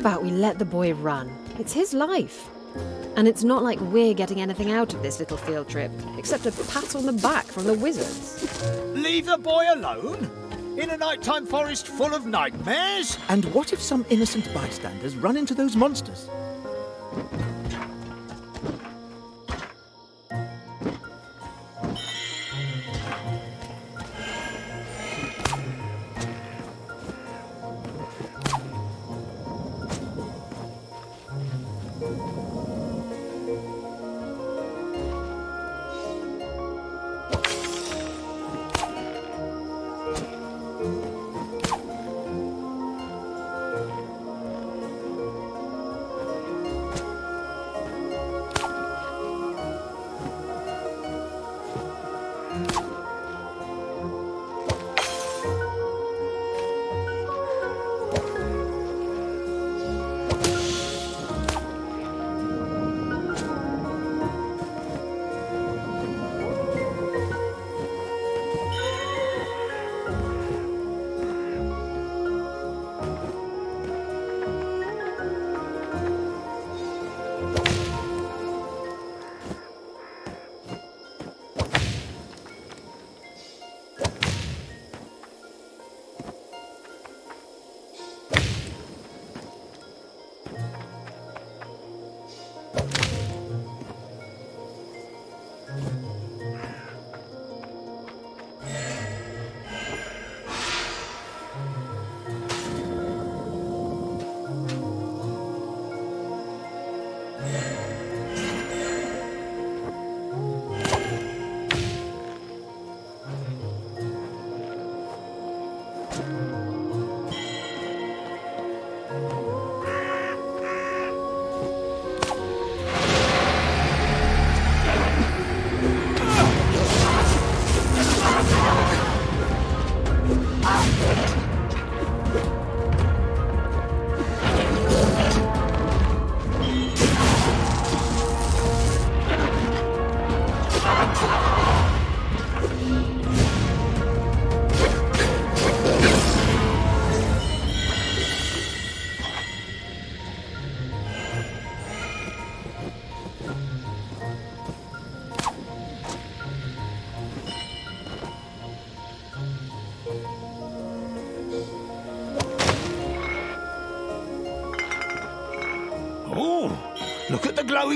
How about we let the boy run? It's his life. And it's not like we're getting anything out of this little field trip, except a pat on the back from the wizards. Leave the boy alone? In a nighttime forest full of nightmares? And what if some innocent bystanders run into those monsters?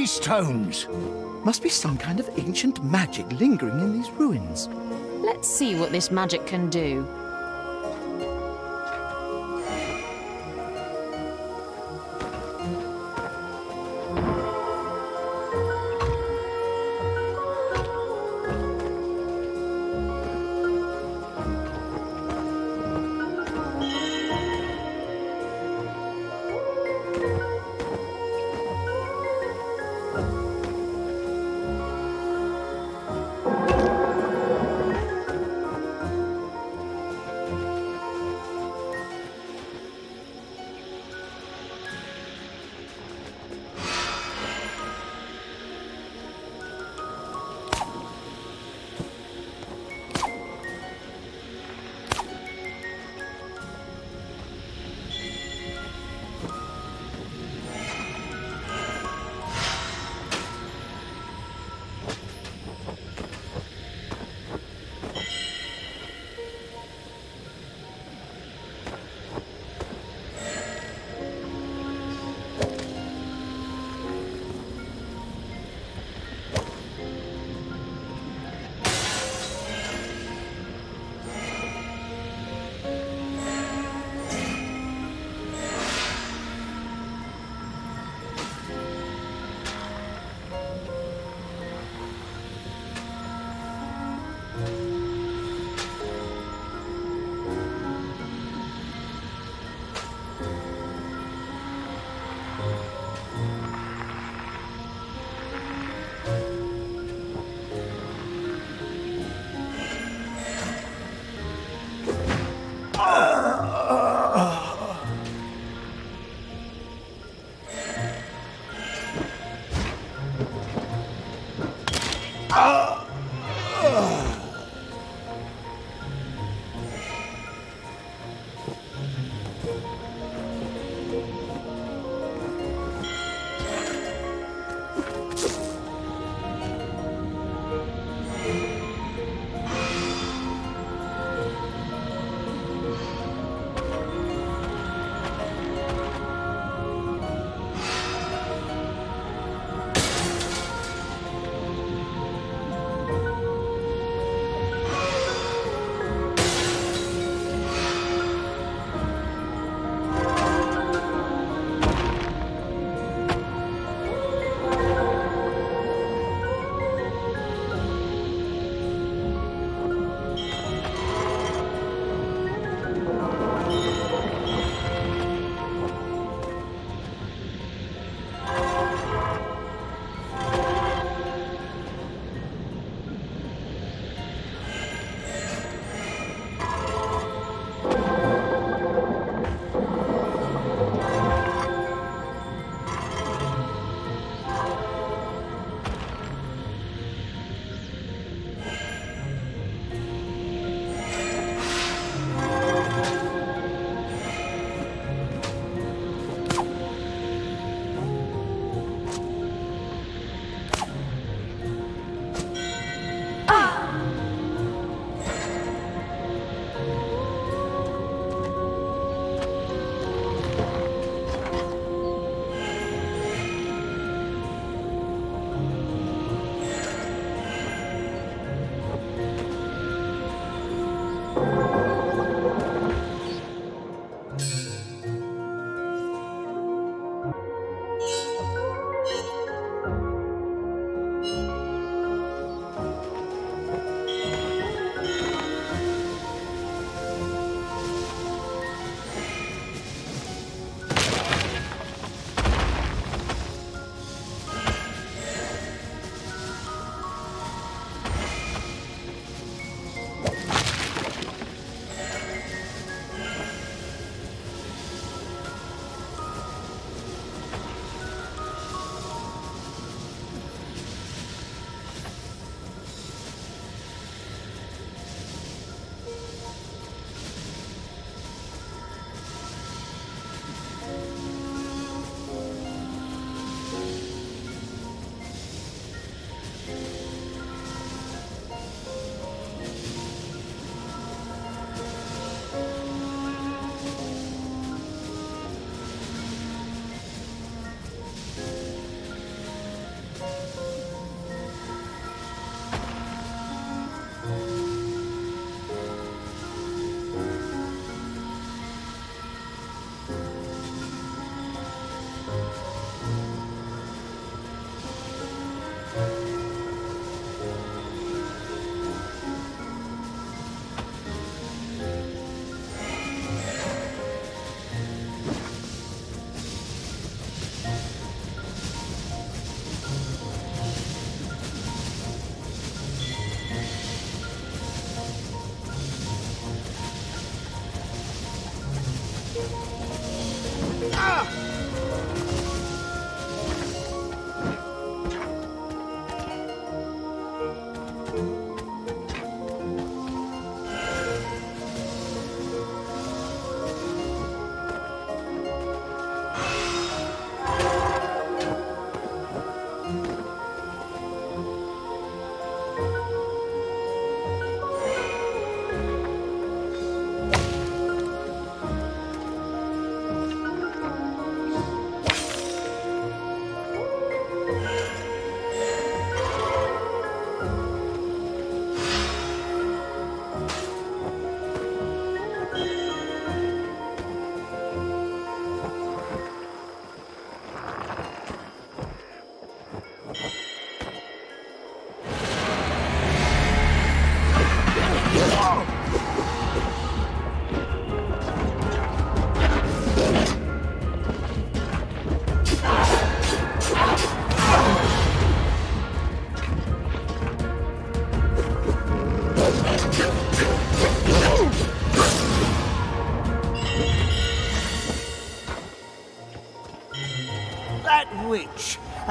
At the glowy stones. Must be some kind of ancient magic lingering in these ruins. Let's see what this magic can do.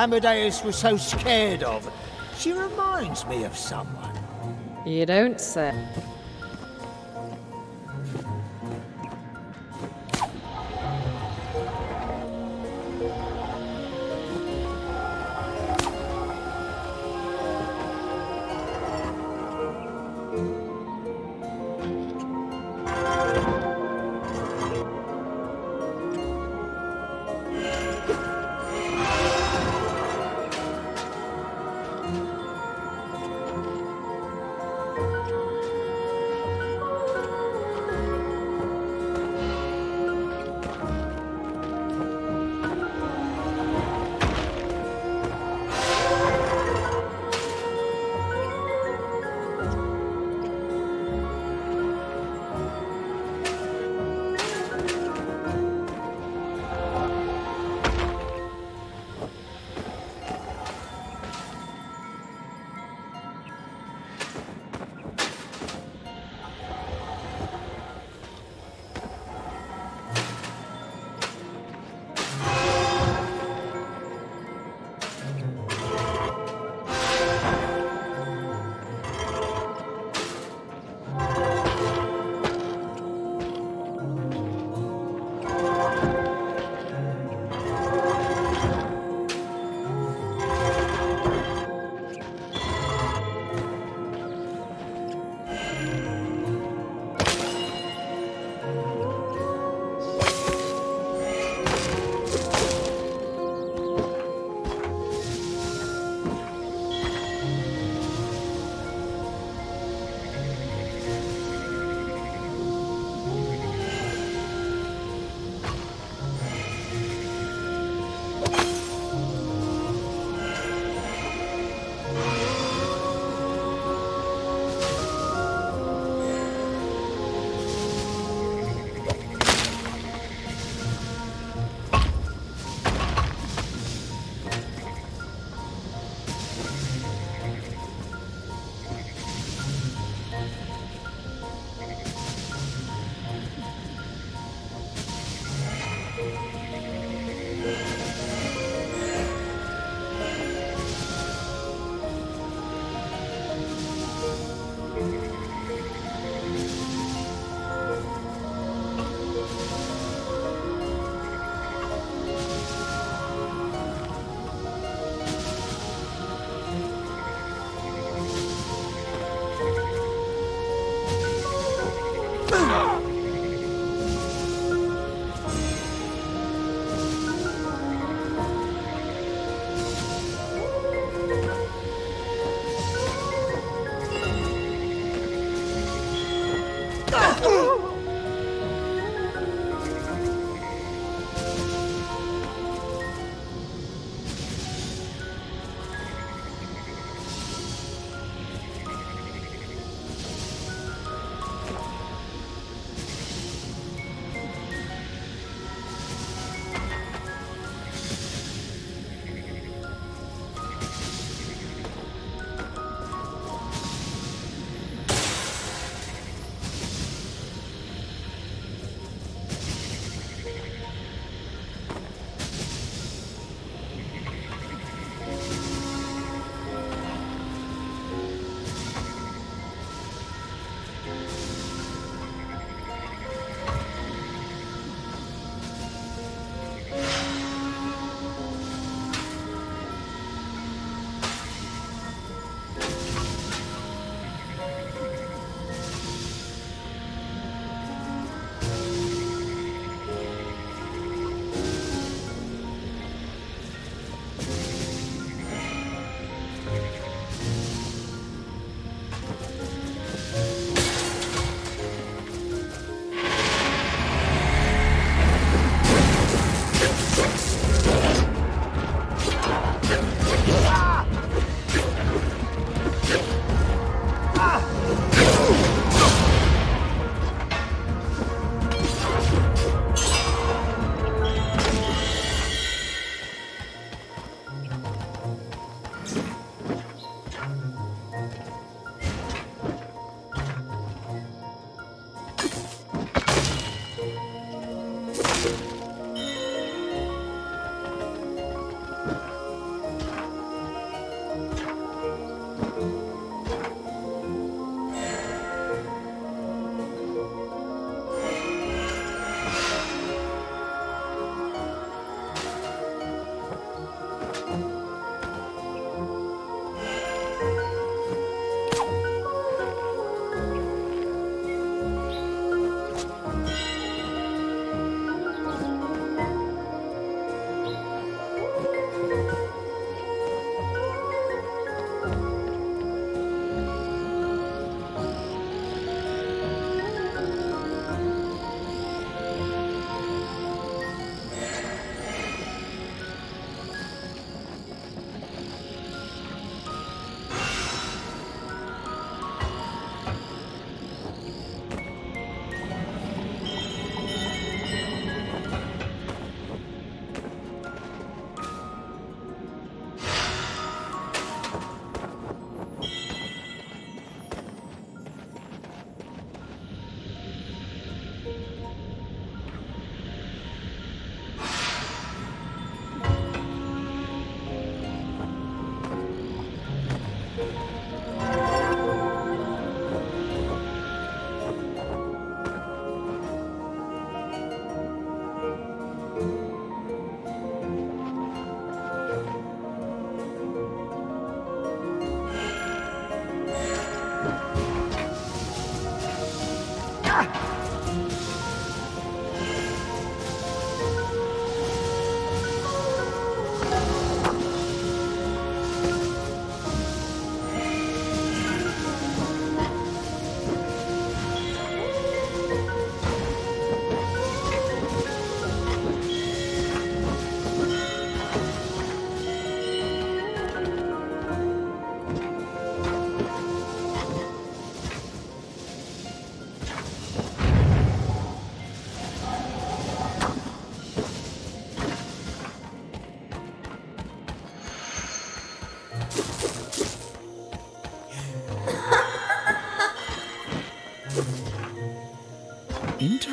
Amadeus was so scared of. She reminds me of someone. You don't say.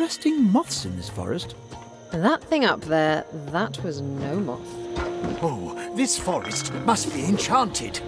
Interesting moths in this forest. That thing up there, that was no moth. Oh, this forest must be enchanted.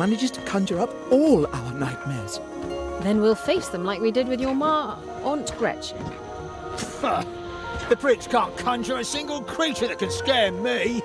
Manages to conjure up all our nightmares. Then we'll face them like we did with your ma, Aunt Gretchen. the prince can't conjure a single creature that can scare me.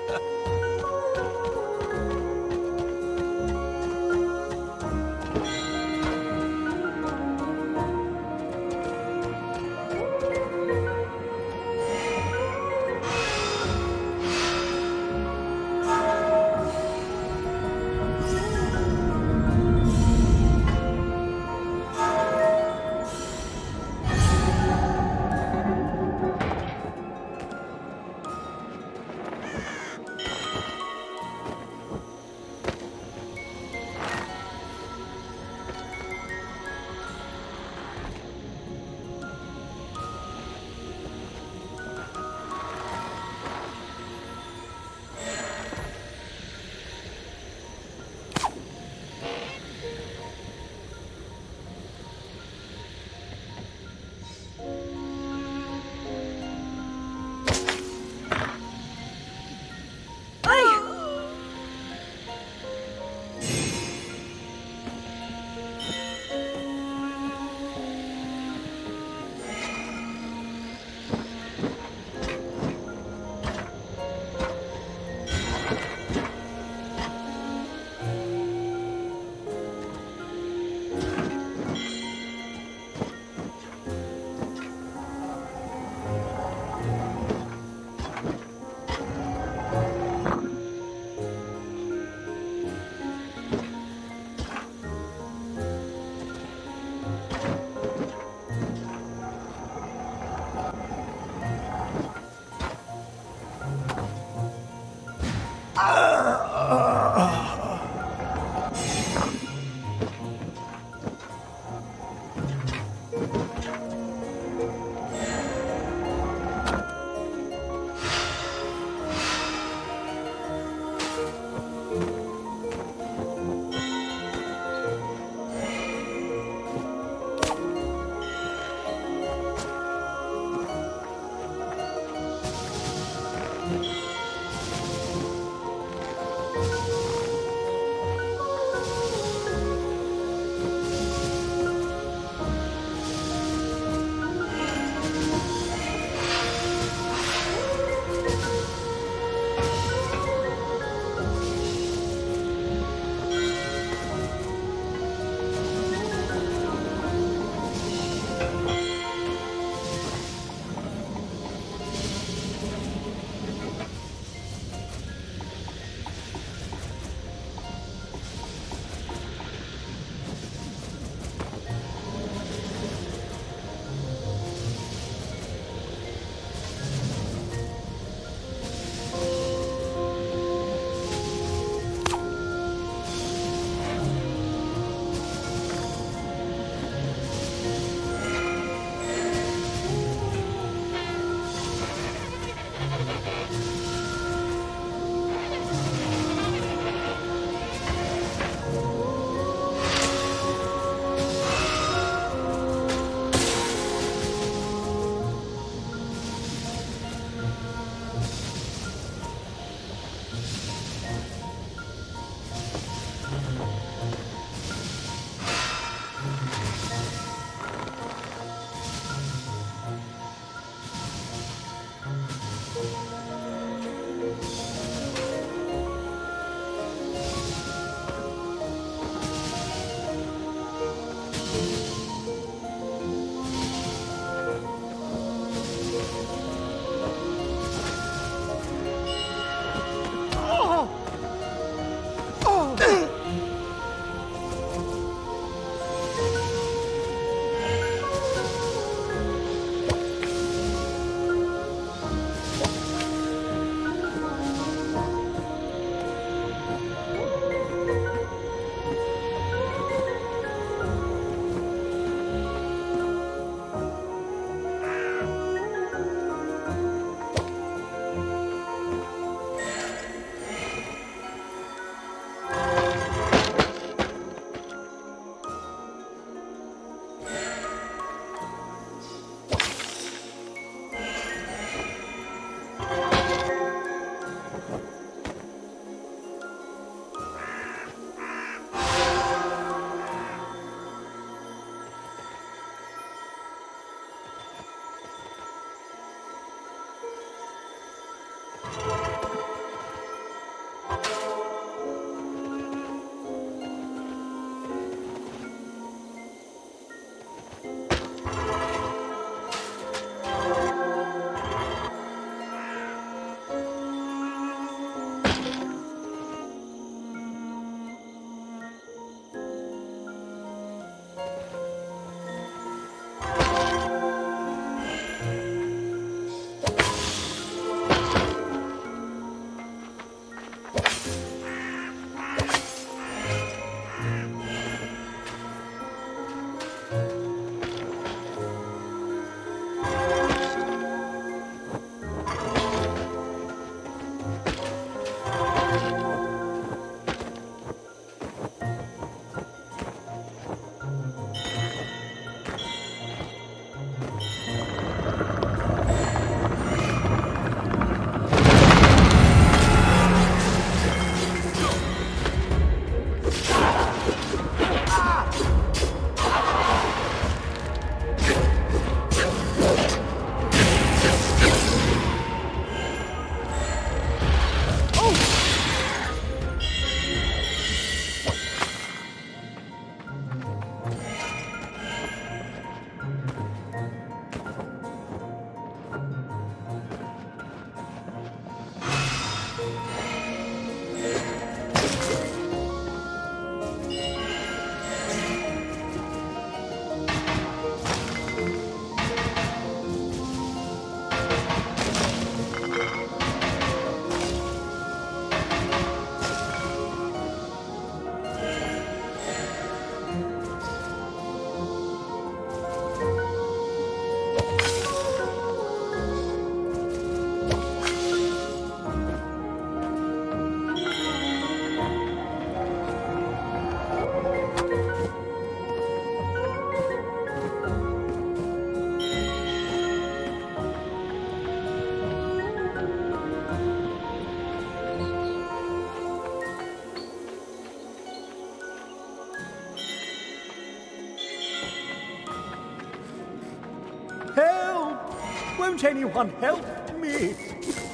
Won't anyone help me?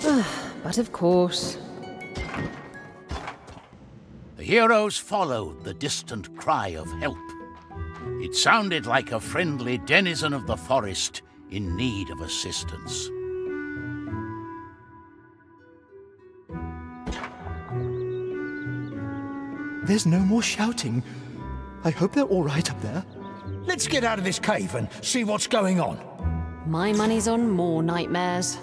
But of course. The heroes followed the distant cry of help. It sounded like a friendly denizen of the forest in need of assistance. There's no more shouting. I hope they're all right up there. Let's get out of this cave and see what's going on. My money's on more nightmares.